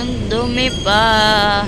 Ang dumi pa.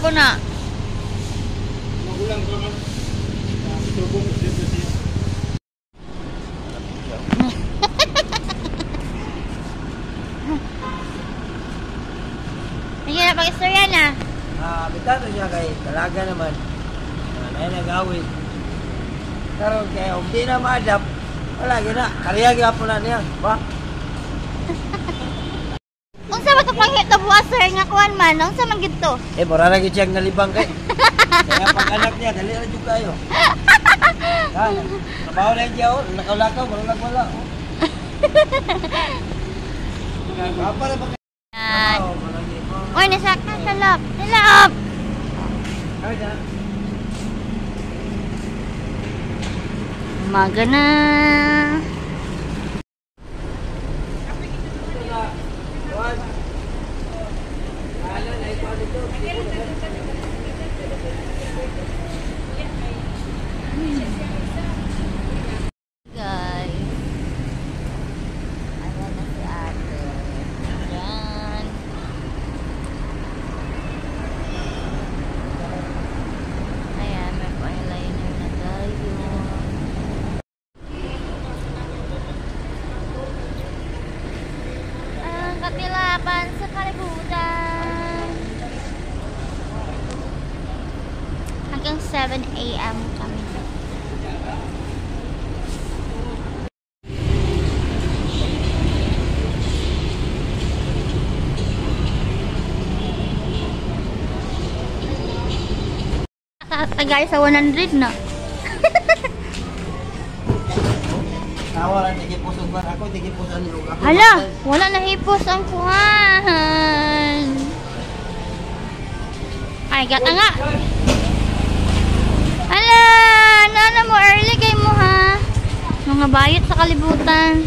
Po na. Hindi na pag-istorya na. Ah, bitato siya kay talaga naman. Ah, na nag-awit. Pero kaya kung di na ma-adapt, wala gina. Kariya gyapon na niya, ba? Na buwas sir nga kuhan man? Unsa man gito? Eh, mura na gyud siyang nalibang kay. Kaya pag anak niya, dali ra jud kayo. Ha, trabaho na siya, oh. Lakaw-lakaw, marunag wala. Oh. Papa na ba kayo? Uy, nasaka sa lap. Sa. Umaga na. One. Alan, ay pa dito. Guys. Ayan na si ate. Ayan. Ayan, may eyeliner na tayo. Ang katilapan sa kalibutan. Hanggang 7 a.m. kami. Tagay sa 100 na. Tawaran, tigipusan ba ako, tigipusan niyo ako. Hala, wala na hipos ang kuhan. Ay, gata nga. Hala, nana mo early kay mo ha. Mga bayot sa kalibutan.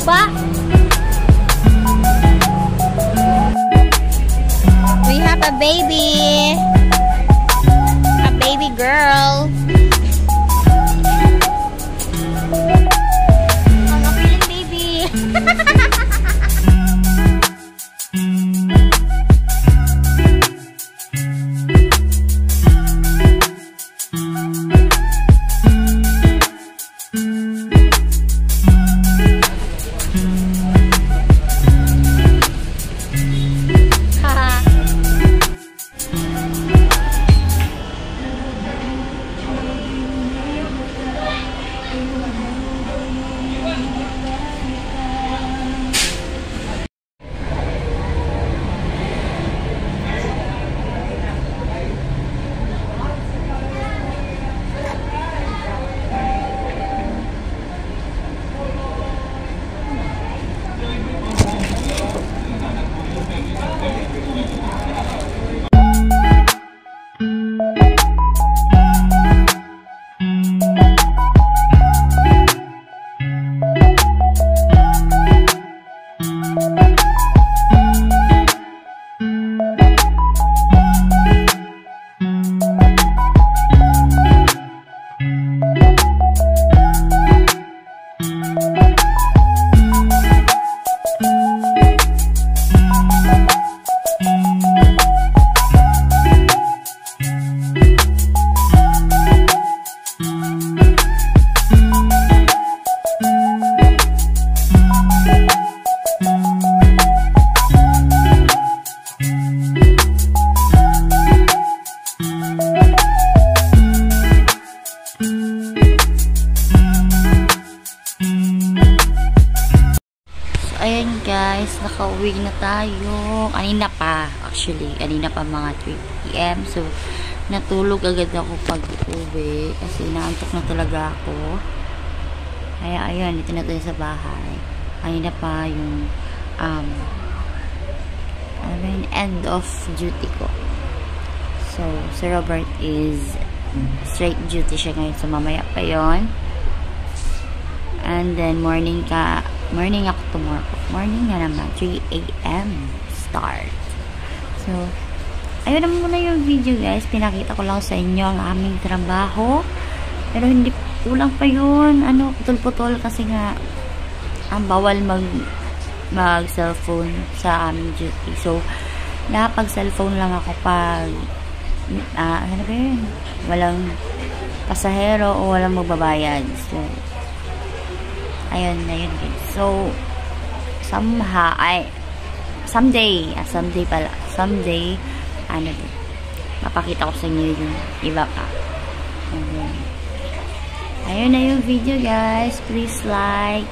Lupa. We have a baby. A baby girl. Kanina pa, actually. Kanina pa mga 3 p.m. So, natulog agad ako pag uwi. Kasi naantok na talaga ako. Kaya, ayun, dito na tayo sa bahay. Kanina pa yung, um, ba yun, end of duty ko. So, si Robert is straight duty siya ngayon. So, mamaya pa yon And then, morning ka, morning ako tomorrow. Morning na naman, 3 a.m. start. So, ayun naman muna yung video guys. Pinakita ko lang sa inyo ang aming trabaho. Pero hindi, kulang pa yun. Ano, putol-putol kasi nga, ang bawal mag, mag cellphone sa aming duty. So, nakapag cellphone lang ako pag, ah, ano ba yun? Walang pasahero o walang magbabayad. So, ayun na yun guys. So, somehow, ay, someday, ah, someday pala, someday, ano din, mapakita ko sa inyo yung iba pa. Ayun. Ayun na yung video guys. Please like,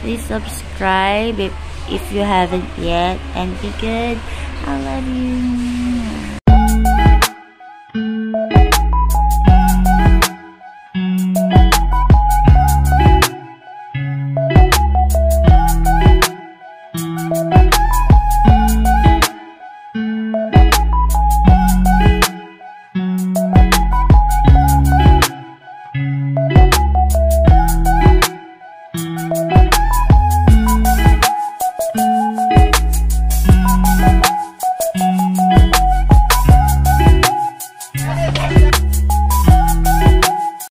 please subscribe if, if you haven't yet. And be good. I love you.